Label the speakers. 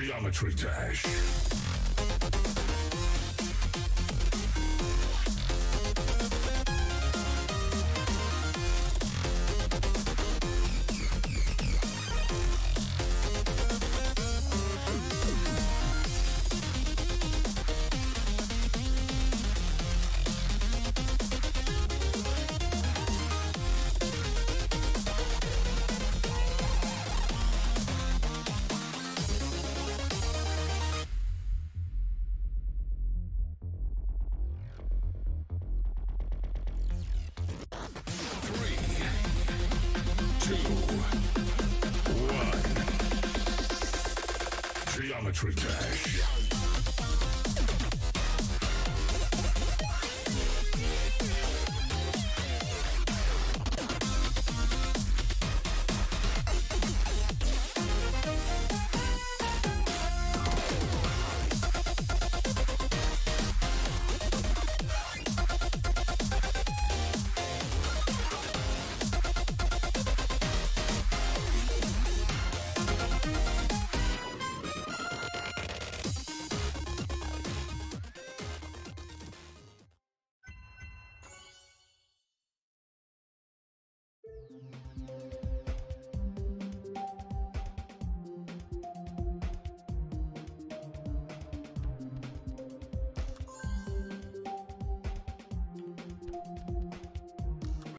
Speaker 1: Geometry Dash. Geometry Dash.